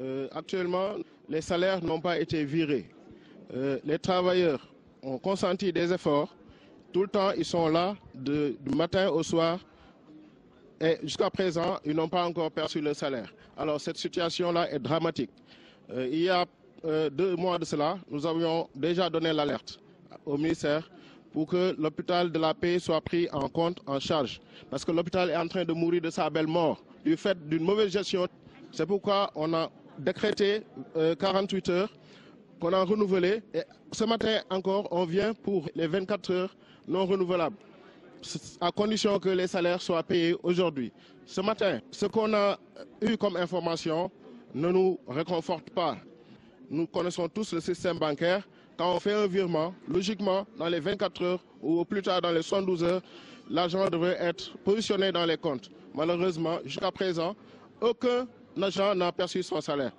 Euh, actuellement, les salaires n'ont pas été virés. Euh, les travailleurs ont consenti des efforts. Tout le temps, ils sont là du matin au soir. Et jusqu'à présent, ils n'ont pas encore perçu le salaire. Alors cette situation-là est dramatique. Euh, il y a deux mois de cela, nous avions déjà donné l'alerte au ministère pour que l'hôpital de la paix soit pris en compte, en charge. Parce que l'hôpital est en train de mourir de sa belle mort du fait d'une mauvaise gestion. C'est pourquoi on a décrété euh, 48 heures qu'on a renouvelé. Et ce matin encore, on vient pour les 24 heures non renouvelables, à condition que les salaires soient payés aujourd'hui. Ce matin, ce qu'on a eu comme information ne nous réconforte pas. Nous connaissons tous le système bancaire. Quand on fait un virement, logiquement, dans les 24 heures ou plus tard dans les 72 heures, l'argent devrait être positionné dans les comptes. Malheureusement, jusqu'à présent, aucun agent n'a perçu son salaire.